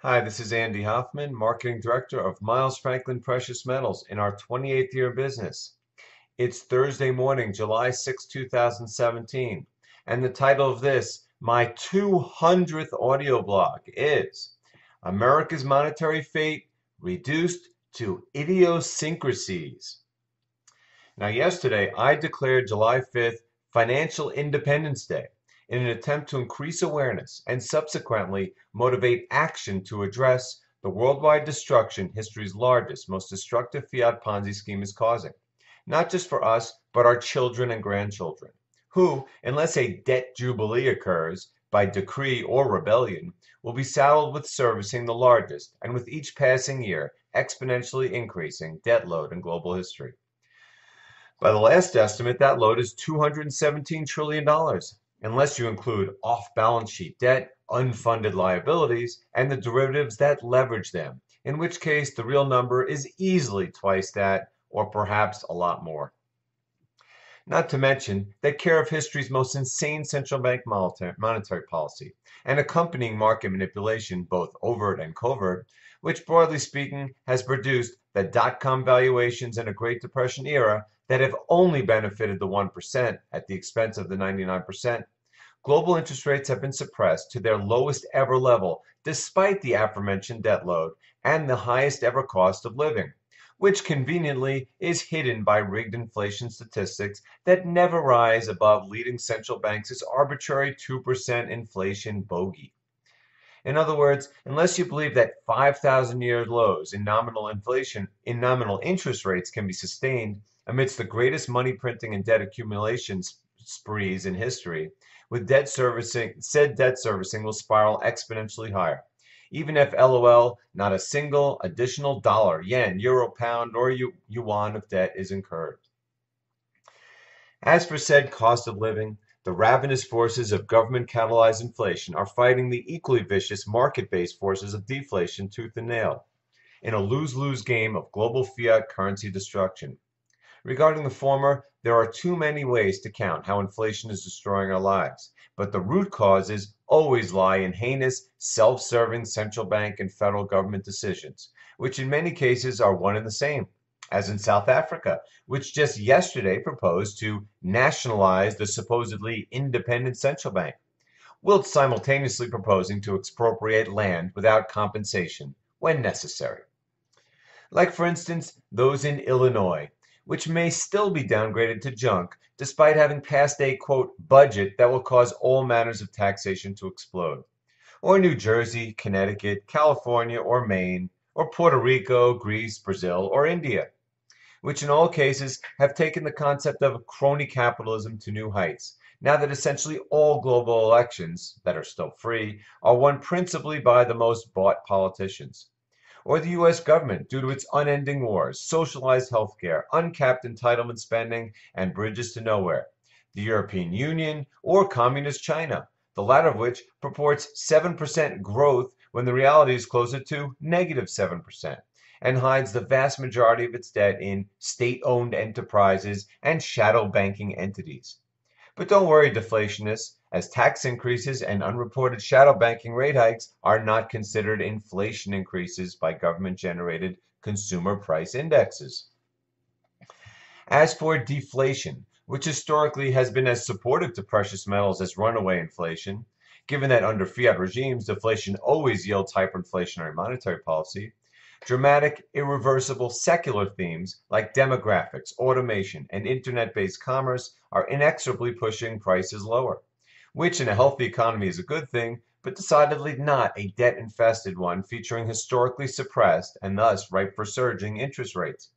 Hi, this is Andy Hoffman, Marketing Director of Miles Franklin Precious Metals in our 28th year of business. It's Thursday morning, July 6, 2017, and the title of this, my 200th audio blog, is America's Monetary Fate Reduced to Idiosyncrasies. Now, yesterday I declared July 5th Financial Independence Day in an attempt to increase awareness and subsequently motivate action to address the worldwide destruction history's largest, most destructive fiat Ponzi scheme is causing, not just for us, but our children and grandchildren, who, unless a debt jubilee occurs by decree or rebellion, will be saddled with servicing the largest and with each passing year exponentially increasing debt load in global history. By the last estimate, that load is $217 trillion, unless you include off-balance sheet debt, unfunded liabilities, and the derivatives that leverage them, in which case the real number is easily twice that, or perhaps a lot more. Not to mention that care of history's most insane central bank monetary policy and accompanying market manipulation, both overt and covert, which broadly speaking has produced the dot-com valuations in a Great Depression era that have only benefited the 1% at the expense of the 99%, global interest rates have been suppressed to their lowest ever level despite the aforementioned debt load and the highest ever cost of living, which conveniently is hidden by rigged inflation statistics that never rise above leading central banks' arbitrary 2% inflation bogey. In other words, unless you believe that 5,000 year lows in nominal inflation, in nominal interest rates can be sustained amidst the greatest money printing and debt accumulation sprees in history, with debt servicing, said debt servicing will spiral exponentially higher. Even if LOL, not a single additional dollar, yen, euro, pound, or yuan of debt is incurred. As for said cost of living, the ravenous forces of government catalyzed inflation are fighting the equally vicious market based forces of deflation tooth and nail in a lose lose game of global fiat currency destruction. Regarding the former, there are too many ways to count how inflation is destroying our lives, but the root causes always lie in heinous, self-serving central bank and federal government decisions, which in many cases are one and the same, as in South Africa, which just yesterday proposed to nationalize the supposedly independent central bank, whilst simultaneously proposing to expropriate land without compensation when necessary. Like, for instance, those in Illinois which may still be downgraded to junk despite having passed a quote budget that will cause all manners of taxation to explode. Or New Jersey, Connecticut, California, or Maine, or Puerto Rico, Greece, Brazil, or India, which in all cases have taken the concept of crony capitalism to new heights, now that essentially all global elections, that are still free, are won principally by the most bought politicians or the U.S. government due to its unending wars, socialized healthcare, uncapped entitlement spending, and bridges to nowhere, the European Union, or Communist China, the latter of which purports 7% growth when the reality is closer to negative 7%, and hides the vast majority of its debt in state owned enterprises and shadow banking entities. But don't worry, deflationists, as tax increases and unreported shadow banking rate hikes are not considered inflation increases by government generated consumer price indexes. As for deflation, which historically has been as supportive to precious metals as runaway inflation, given that under fiat regimes deflation always yields hyperinflationary monetary policy, Dramatic, irreversible secular themes like demographics, automation, and internet-based commerce are inexorably pushing prices lower, which in a healthy economy is a good thing, but decidedly not a debt-infested one featuring historically suppressed and thus ripe for surging interest rates.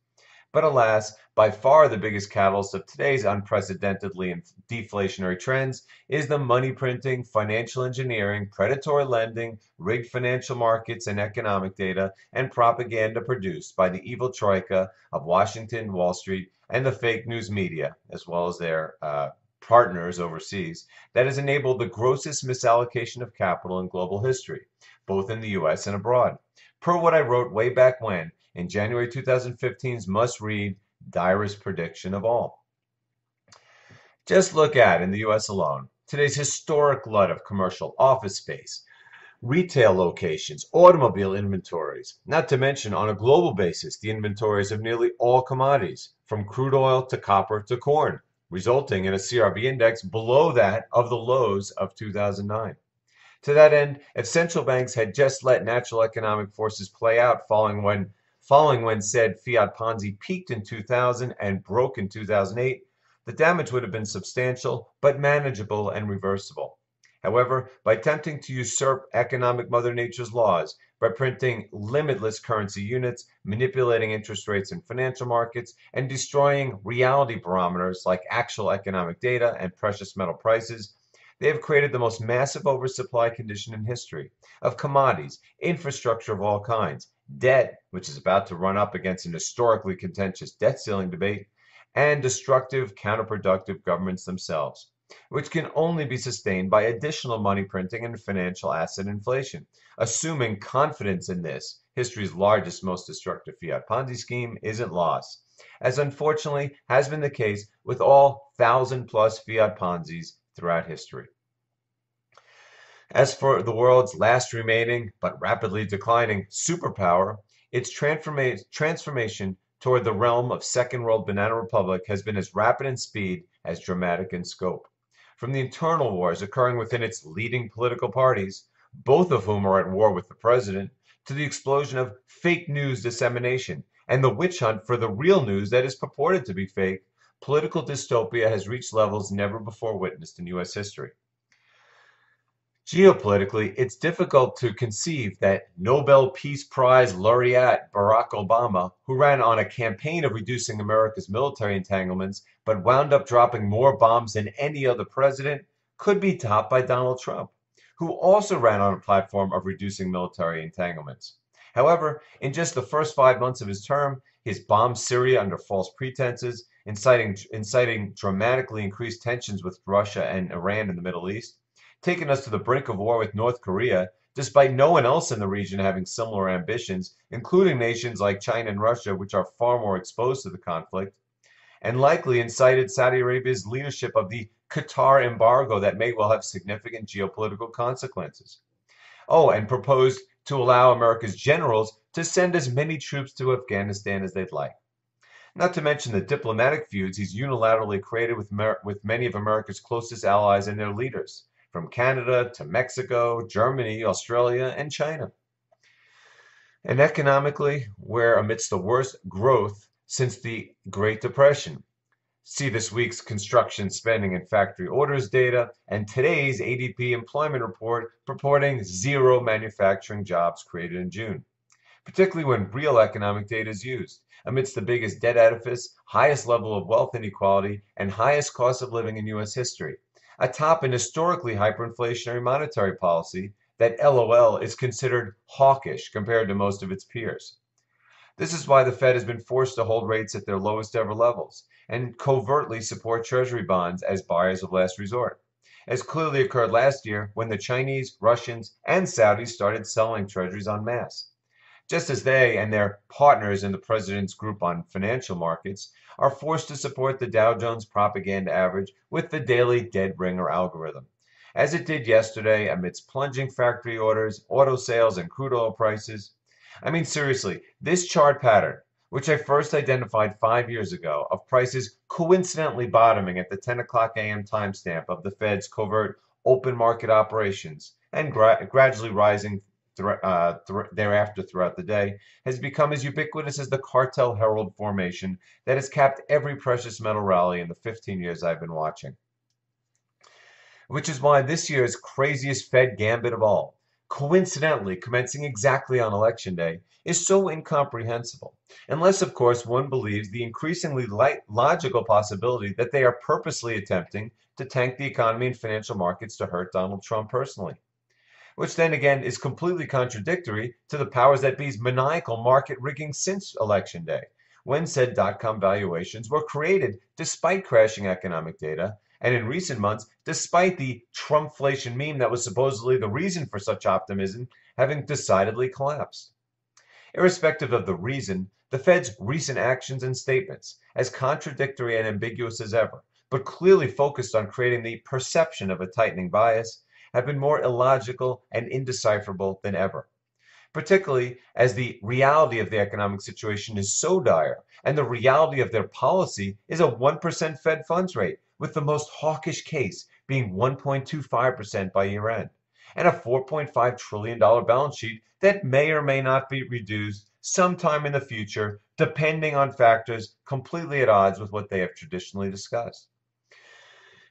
But alas, by far the biggest catalyst of today's unprecedentedly deflationary trends is the money printing, financial engineering, predatory lending, rigged financial markets and economic data, and propaganda produced by the evil troika of Washington, Wall Street, and the fake news media, as well as their uh, partners overseas, that has enabled the grossest misallocation of capital in global history, both in the US and abroad. Per what I wrote way back when, in January 2015's must-read direst prediction of all. Just look at, in the US alone, today's historic glut of commercial office space, retail locations, automobile inventories, not to mention on a global basis the inventories of nearly all commodities, from crude oil to copper to corn, resulting in a CRB index below that of the lows of 2009. To that end, if central banks had just let natural economic forces play out following when following when said fiat Ponzi peaked in 2000 and broke in 2008, the damage would have been substantial but manageable and reversible. However, by attempting to usurp economic Mother Nature's laws, by printing limitless currency units, manipulating interest rates in financial markets, and destroying reality barometers like actual economic data and precious metal prices, they have created the most massive oversupply condition in history of commodities, infrastructure of all kinds, debt, which is about to run up against an historically contentious debt ceiling debate, and destructive, counterproductive governments themselves which can only be sustained by additional money printing and financial asset inflation. Assuming confidence in this, history's largest, most destructive fiat Ponzi scheme isn't lost, as unfortunately has been the case with all thousand plus fiat Ponzi's throughout history. As for the world's last remaining, but rapidly declining, superpower, its transforma transformation toward the realm of second world banana republic has been as rapid in speed as dramatic in scope from the internal wars occurring within its leading political parties, both of whom are at war with the president, to the explosion of fake news dissemination and the witch hunt for the real news that is purported to be fake, political dystopia has reached levels never before witnessed in U.S. history. Geopolitically, it's difficult to conceive that Nobel Peace Prize laureate Barack Obama, who ran on a campaign of reducing America's military entanglements but wound up dropping more bombs than any other president, could be topped by Donald Trump, who also ran on a platform of reducing military entanglements. However, in just the first five months of his term, he's bombed Syria under false pretenses, inciting, inciting dramatically increased tensions with Russia and Iran in the Middle East taken us to the brink of war with North Korea, despite no one else in the region having similar ambitions, including nations like China and Russia, which are far more exposed to the conflict, and likely incited Saudi Arabia's leadership of the Qatar embargo that may well have significant geopolitical consequences. Oh, and proposed to allow America's generals to send as many troops to Afghanistan as they'd like. Not to mention the diplomatic feuds he's unilaterally created with, with many of America's closest allies and their leaders from Canada to Mexico, Germany, Australia, and China. And economically, we're amidst the worst growth since the Great Depression. See this week's construction spending and factory orders data and today's ADP employment report purporting zero manufacturing jobs created in June, particularly when real economic data is used amidst the biggest debt edifice, highest level of wealth inequality, and highest cost of living in U.S. history atop an historically hyperinflationary monetary policy that LOL is considered hawkish compared to most of its peers. This is why the Fed has been forced to hold rates at their lowest ever levels and covertly support Treasury bonds as buyers of last resort, as clearly occurred last year when the Chinese, Russians, and Saudis started selling Treasuries en masse just as they and their partners in the president's group on financial markets are forced to support the Dow Jones propaganda average with the daily dead ringer algorithm, as it did yesterday amidst plunging factory orders, auto sales, and crude oil prices. I mean, seriously, this chart pattern, which I first identified five years ago, of prices coincidentally bottoming at the 10 o'clock a.m. timestamp of the Fed's covert open market operations and gra gradually rising uh, thereafter throughout the day has become as ubiquitous as the cartel herald formation that has capped every precious metal rally in the 15 years I've been watching. Which is why this year's craziest Fed gambit of all, coincidentally commencing exactly on election day, is so incomprehensible. Unless, of course, one believes the increasingly light, logical possibility that they are purposely attempting to tank the economy and financial markets to hurt Donald Trump personally which then again is completely contradictory to the powers that be's maniacal market rigging since election day, when said dot-com valuations were created despite crashing economic data, and in recent months, despite the Trumpflation meme that was supposedly the reason for such optimism having decidedly collapsed. Irrespective of the reason, the Fed's recent actions and statements, as contradictory and ambiguous as ever, but clearly focused on creating the perception of a tightening bias, have been more illogical and indecipherable than ever particularly as the reality of the economic situation is so dire, and the reality of their policy is a 1% Fed funds rate, with the most hawkish case being 1.25% by year end, and a $4.5 trillion balance sheet that may or may not be reduced sometime in the future, depending on factors completely at odds with what they have traditionally discussed.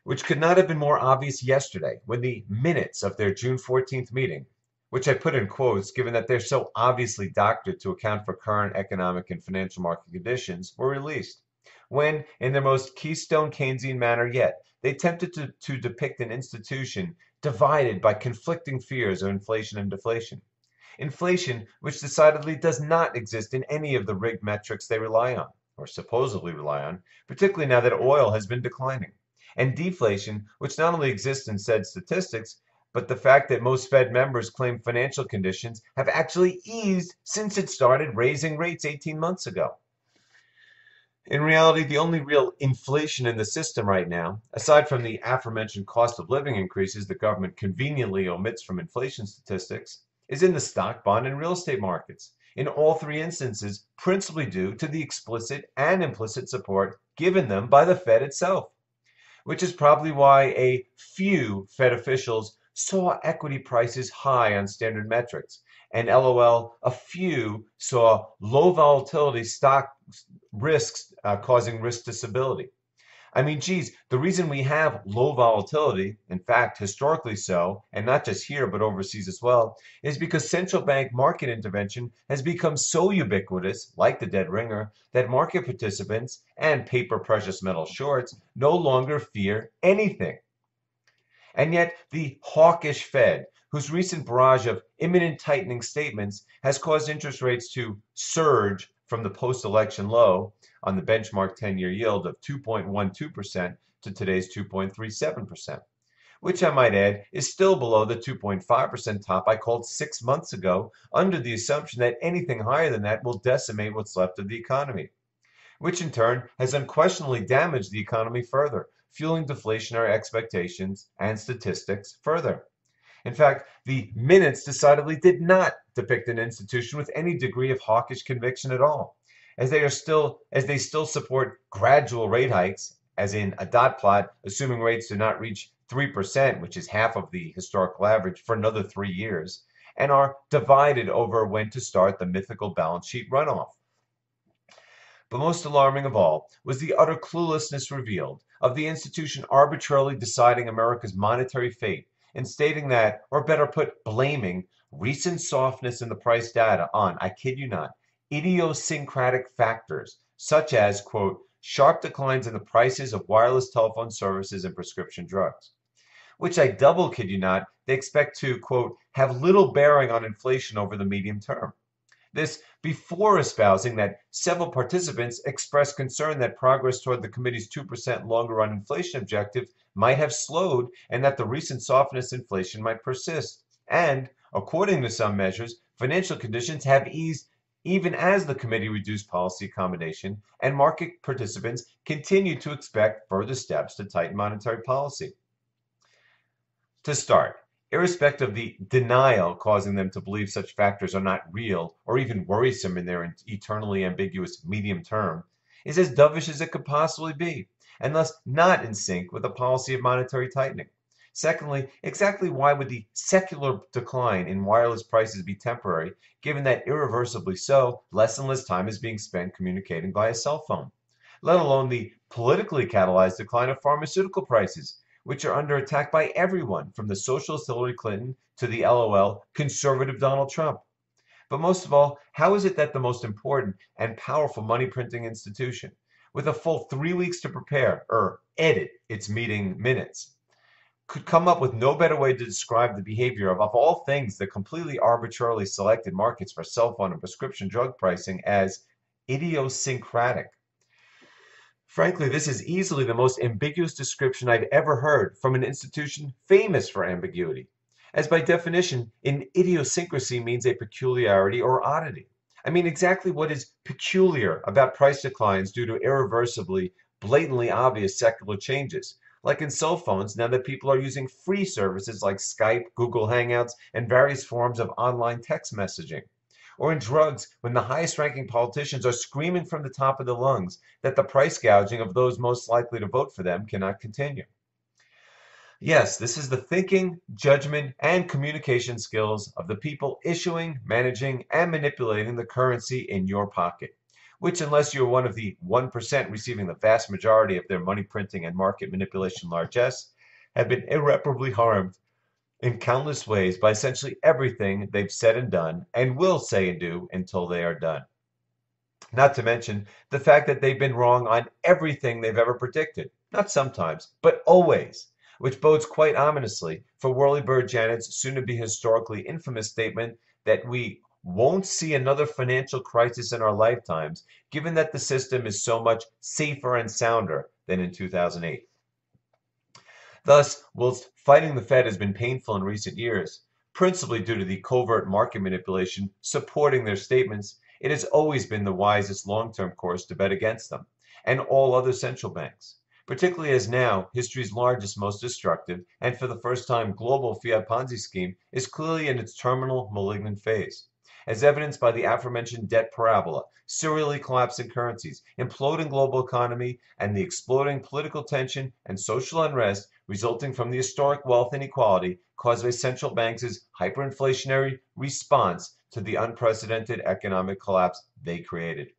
Which could not have been more obvious yesterday when the minutes of their June 14th meeting which I put in quotes given that they're so obviously doctored to account for current economic and financial market conditions, were released. When, in their most keystone Keynesian manner yet, they attempted to, to depict an institution divided by conflicting fears of inflation and deflation. Inflation, which decidedly does not exist in any of the rigged metrics they rely on, or supposedly rely on, particularly now that oil has been declining. And deflation, which not only exists in said statistics, but the fact that most Fed members claim financial conditions have actually eased since it started raising rates 18 months ago. In reality, the only real inflation in the system right now, aside from the aforementioned cost of living increases the government conveniently omits from inflation statistics, is in the stock, bond, and real estate markets. In all three instances, principally due to the explicit and implicit support given them by the Fed itself, which is probably why a few Fed officials saw equity prices high on standard metrics. And LOL, a few saw low volatility stock risks uh, causing risk disability. I mean, geez, the reason we have low volatility, in fact, historically so, and not just here, but overseas as well, is because central bank market intervention has become so ubiquitous, like the dead ringer, that market participants and paper precious metal shorts no longer fear anything. And yet, the hawkish Fed, whose recent barrage of imminent tightening statements has caused interest rates to surge from the post election low on the benchmark 10 year yield of 2.12% to today's 2.37%, which I might add is still below the 2.5% top I called six months ago under the assumption that anything higher than that will decimate what's left of the economy, which in turn has unquestionably damaged the economy further fueling deflationary expectations and statistics further. In fact, the minutes decidedly did not depict an institution with any degree of hawkish conviction at all, as they are still as they still support gradual rate hikes, as in a dot plot, assuming rates do not reach 3%, which is half of the historical average, for another three years, and are divided over when to start the mythical balance sheet runoff. But most alarming of all was the utter cluelessness revealed of the institution arbitrarily deciding America's monetary fate and stating that, or better put, blaming recent softness in the price data on, I kid you not, idiosyncratic factors such as, quote, sharp declines in the prices of wireless telephone services and prescription drugs, which I double kid you not, they expect to, quote, have little bearing on inflation over the medium term. This before espousing that several participants expressed concern that progress toward the committee's 2% longer run inflation objective might have slowed and that the recent softness inflation might persist. And, according to some measures, financial conditions have eased even as the committee reduced policy accommodation and market participants continue to expect further steps to tighten monetary policy. To start, irrespective of the denial causing them to believe such factors are not real or even worrisome in their eternally ambiguous medium term, is as dovish as it could possibly be, and thus not in sync with a policy of monetary tightening. Secondly, exactly why would the secular decline in wireless prices be temporary, given that irreversibly so, less and less time is being spent communicating via cell phone? Let alone the politically catalyzed decline of pharmaceutical prices, which are under attack by everyone from the socialist Hillary Clinton to the LOL conservative Donald Trump. But most of all, how is it that the most important and powerful money printing institution, with a full three weeks to prepare or edit its meeting minutes, could come up with no better way to describe the behavior of, of all things, the completely arbitrarily selected markets for cell phone and prescription drug pricing as idiosyncratic? Frankly, this is easily the most ambiguous description I've ever heard from an institution famous for ambiguity, as by definition, an idiosyncrasy means a peculiarity or oddity. I mean, exactly what is peculiar about price declines due to irreversibly, blatantly obvious secular changes, like in cell phones now that people are using free services like Skype, Google Hangouts, and various forms of online text messaging. Or in drugs, when the highest ranking politicians are screaming from the top of their lungs that the price gouging of those most likely to vote for them cannot continue. Yes, this is the thinking, judgment, and communication skills of the people issuing, managing, and manipulating the currency in your pocket, which, unless you're one of the 1% receiving the vast majority of their money printing and market manipulation largesse, have been irreparably harmed in countless ways by essentially everything they've said and done, and will say and do until they are done. Not to mention the fact that they've been wrong on everything they've ever predicted. Not sometimes, but always which bodes quite ominously for Whirlybird Janet's soon to be historically infamous statement that we won't see another financial crisis in our lifetimes, given that the system is so much safer and sounder than in 2008. Thus, whilst fighting the Fed has been painful in recent years, principally due to the covert market manipulation supporting their statements, it has always been the wisest long term course to bet against them and all other central banks particularly as now history's largest, most destructive, and for the first time global fiat Ponzi scheme is clearly in its terminal malignant phase. As evidenced by the aforementioned debt parabola, serially collapsing currencies, imploding global economy, and the exploding political tension and social unrest resulting from the historic wealth inequality caused by central banks' hyperinflationary response to the unprecedented economic collapse they created.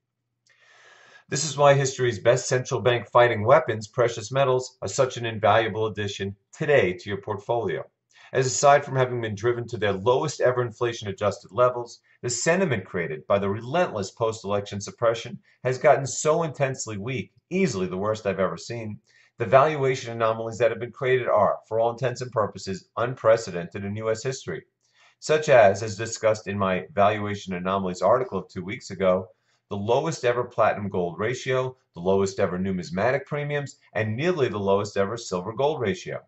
This is why history's best central bank fighting weapons, precious metals, are such an invaluable addition today to your portfolio. As aside from having been driven to their lowest ever inflation adjusted levels, the sentiment created by the relentless post election suppression has gotten so intensely weak, easily the worst I've ever seen. The valuation anomalies that have been created are, for all intents and purposes, unprecedented in U.S. history. Such as, as discussed in my Valuation Anomalies article of two weeks ago, the lowest ever platinum gold ratio, the lowest ever numismatic premiums, and nearly the lowest ever silver gold ratio.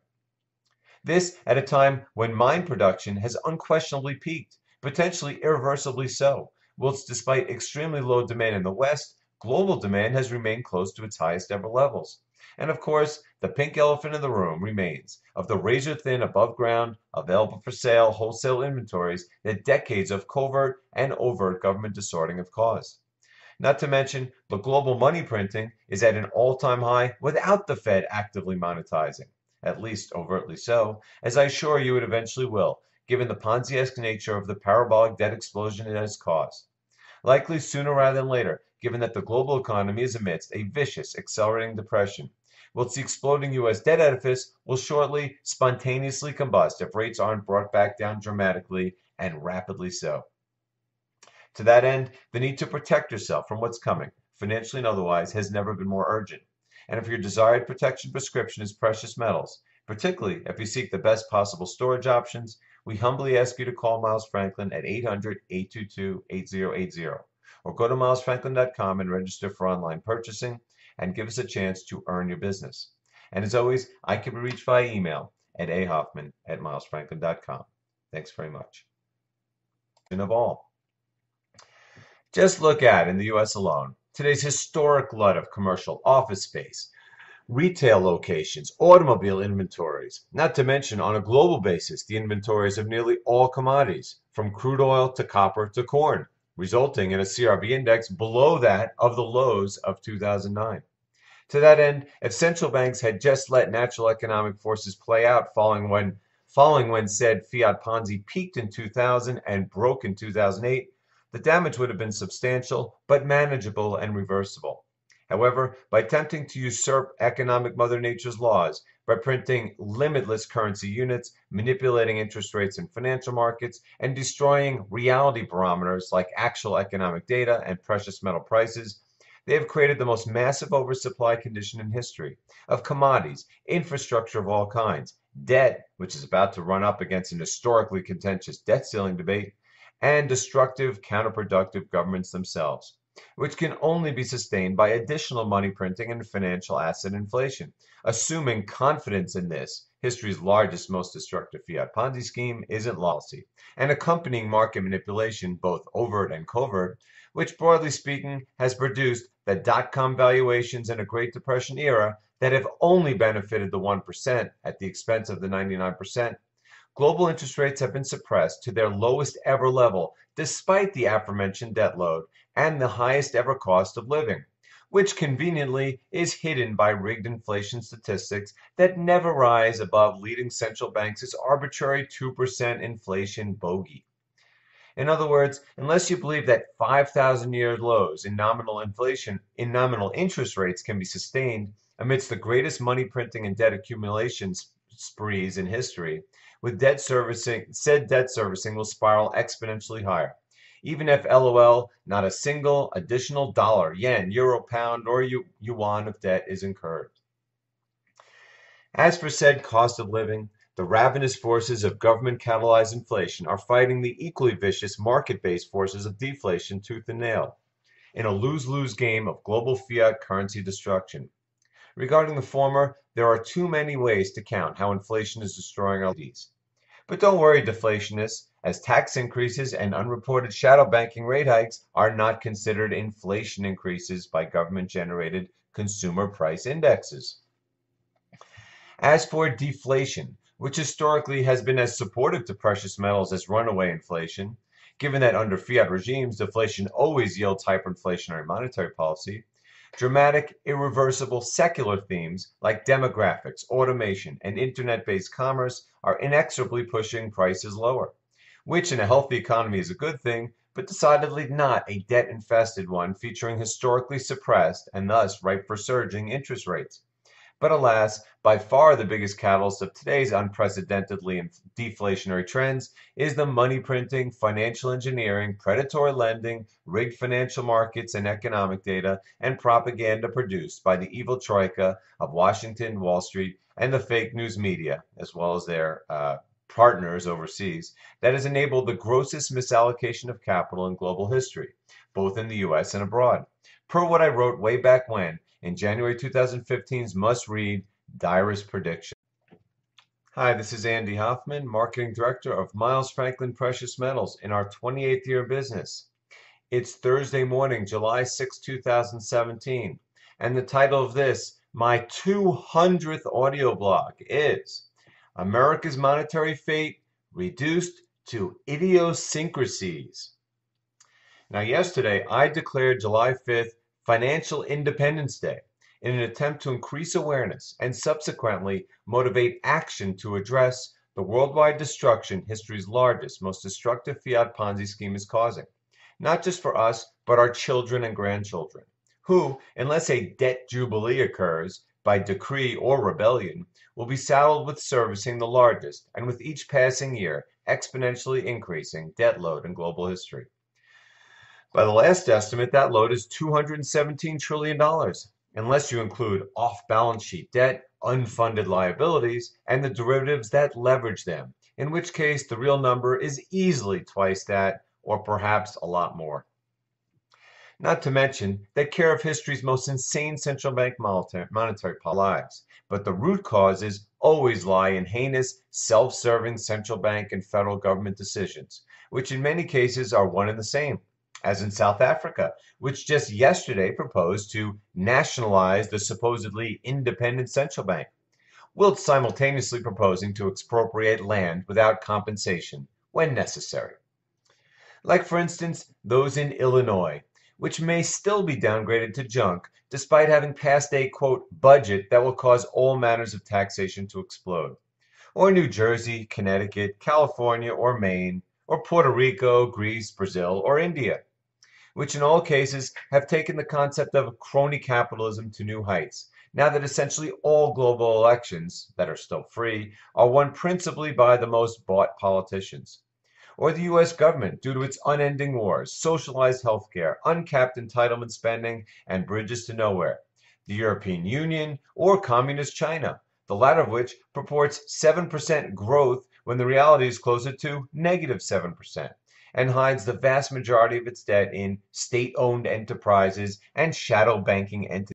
This at a time when mine production has unquestionably peaked, potentially irreversibly so, whilst despite extremely low demand in the West, global demand has remained close to its highest ever levels. And of course, the pink elephant in the room remains of the razor thin above ground, available for sale wholesale inventories that decades of covert and overt government distorting have caused. Not to mention, the global money printing is at an all-time high without the Fed actively monetizing, at least overtly so, as I assure you it eventually will, given the Ponzi-esque nature of the parabolic debt explosion it has caused. Likely sooner rather than later, given that the global economy is amidst a vicious, accelerating depression, whilst the exploding U.S. debt edifice will shortly spontaneously combust if rates aren't brought back down dramatically and rapidly so. To that end, the need to protect yourself from what's coming, financially and otherwise, has never been more urgent. And if your desired protection prescription is precious metals, particularly if you seek the best possible storage options, we humbly ask you to call Miles Franklin at 800-822-8080 or go to milesfranklin.com and register for online purchasing and give us a chance to earn your business. And as always, I can be reached via email at ahoffman at milesfranklin.com. Thanks very much. And of all. Just look at, in the US alone, today's historic glut of commercial office space, retail locations, automobile inventories, not to mention on a global basis the inventories of nearly all commodities, from crude oil to copper to corn, resulting in a CRB index below that of the lows of 2009. To that end, if central banks had just let natural economic forces play out following when following when said fiat Ponzi peaked in 2000 and broke in 2008, the damage would have been substantial, but manageable and reversible. However, by attempting to usurp economic Mother Nature's laws, by printing limitless currency units, manipulating interest rates in financial markets, and destroying reality barometers like actual economic data and precious metal prices, they have created the most massive oversupply condition in history of commodities, infrastructure of all kinds, debt, which is about to run up against an historically contentious debt ceiling debate, and destructive, counterproductive governments themselves, which can only be sustained by additional money printing and financial asset inflation. Assuming confidence in this, history's largest, most destructive fiat Ponzi scheme isn't lousy, and accompanying market manipulation, both overt and covert, which broadly speaking has produced the dot com valuations in a Great Depression era that have only benefited the 1% at the expense of the 99%, global interest rates have been suppressed to their lowest ever level despite the aforementioned debt load and the highest ever cost of living, which conveniently is hidden by rigged inflation statistics that never rise above leading central banks' arbitrary 2% inflation bogey. In other words, unless you believe that 5,000 year lows in nominal inflation, in nominal interest rates can be sustained amidst the greatest money printing and debt accumulation sprees in history, with debt servicing, said debt servicing will spiral exponentially higher. Even if LOL, not a single additional dollar, yen, euro, pound, or yuan of debt is incurred. As for said cost of living, the ravenous forces of government catalyzed inflation are fighting the equally vicious market based forces of deflation tooth and nail in a lose lose game of global fiat currency destruction. Regarding the former, there are too many ways to count how inflation is destroying our lives. But don't worry, deflationists, as tax increases and unreported shadow banking rate hikes are not considered inflation increases by government generated consumer price indexes. As for deflation, which historically has been as supportive to precious metals as runaway inflation, given that under fiat regimes, deflation always yields hyperinflationary monetary policy. Dramatic, irreversible secular themes like demographics, automation, and internet based commerce are inexorably pushing prices lower, which in a healthy economy is a good thing, but decidedly not a debt infested one featuring historically suppressed and thus ripe for surging interest rates. But alas, by far the biggest catalyst of today's unprecedentedly deflationary trends is the money printing, financial engineering, predatory lending, rigged financial markets and economic data, and propaganda produced by the evil troika of Washington, Wall Street, and the fake news media, as well as their uh, partners overseas, that has enabled the grossest misallocation of capital in global history, both in the US and abroad. Per what I wrote way back when, in January 2015's must read Direst Prediction. Hi, this is Andy Hoffman, Marketing Director of Miles Franklin Precious Metals in our 28th year of business. It's Thursday morning, July 6, 2017, and the title of this, my 200th audio blog, is America's Monetary Fate Reduced to Idiosyncrasies. Now, yesterday I declared July 5th Financial Independence Day in an attempt to increase awareness and subsequently motivate action to address the worldwide destruction history's largest, most destructive fiat Ponzi scheme is causing, not just for us, but our children and grandchildren, who, unless a debt jubilee occurs by decree or rebellion, will be saddled with servicing the largest, and with each passing year, exponentially increasing debt load in global history. By the last estimate, that load is $217 trillion, unless you include off balance sheet debt, unfunded liabilities, and the derivatives that leverage them, in which case the real number is easily twice that, or perhaps a lot more. Not to mention that care of history's most insane central bank monetary policies, but the root causes always lie in heinous, self serving central bank and federal government decisions, which in many cases are one and the same as in South Africa, which just yesterday proposed to nationalize the supposedly independent central bank, whilst simultaneously proposing to expropriate land without compensation when necessary. Like, for instance, those in Illinois, which may still be downgraded to junk despite having passed a quote budget that will cause all manners of taxation to explode. Or New Jersey, Connecticut, California, or Maine, or Puerto Rico, Greece, Brazil, or India which in all cases have taken the concept of crony capitalism to new heights, now that essentially all global elections, that are still free, are won principally by the most bought politicians. Or the US government, due to its unending wars, socialized healthcare, uncapped entitlement spending, and bridges to nowhere. The European Union, or Communist China, the latter of which purports 7% growth when the reality is closer to negative 7% and hides the vast majority of its debt in state owned enterprises and shadow banking entities.